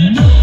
No.